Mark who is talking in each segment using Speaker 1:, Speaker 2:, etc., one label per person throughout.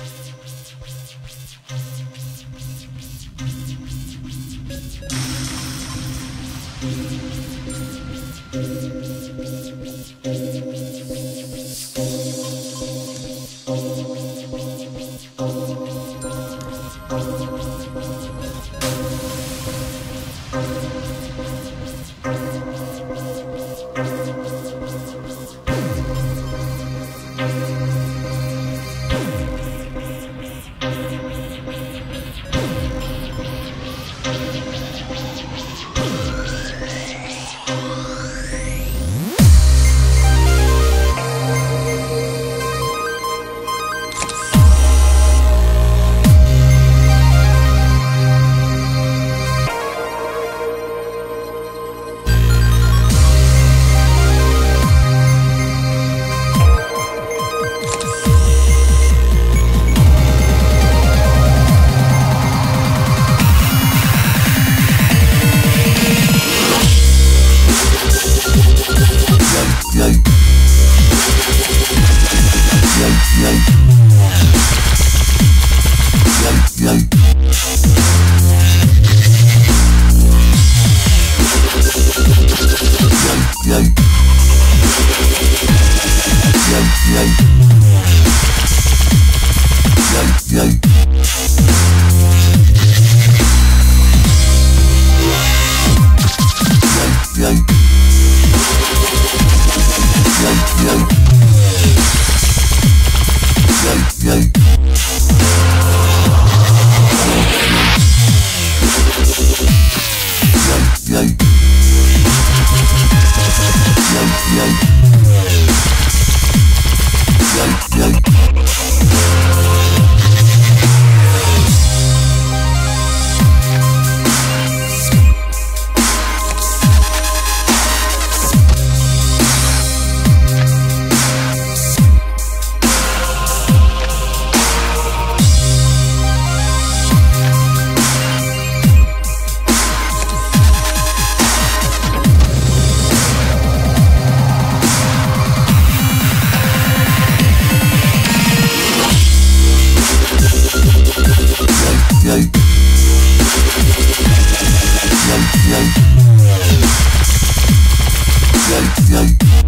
Speaker 1: Thank you. Sessions Yum, yum. Yum, yum.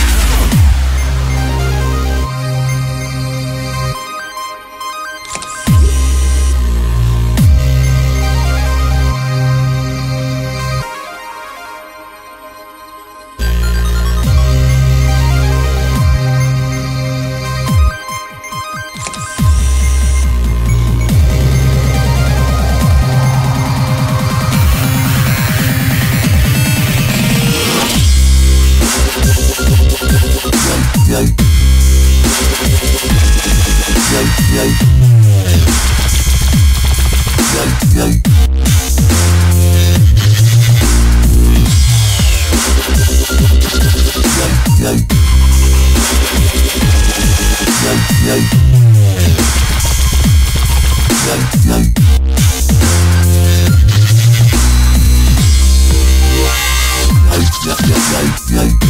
Speaker 1: Nein, nein.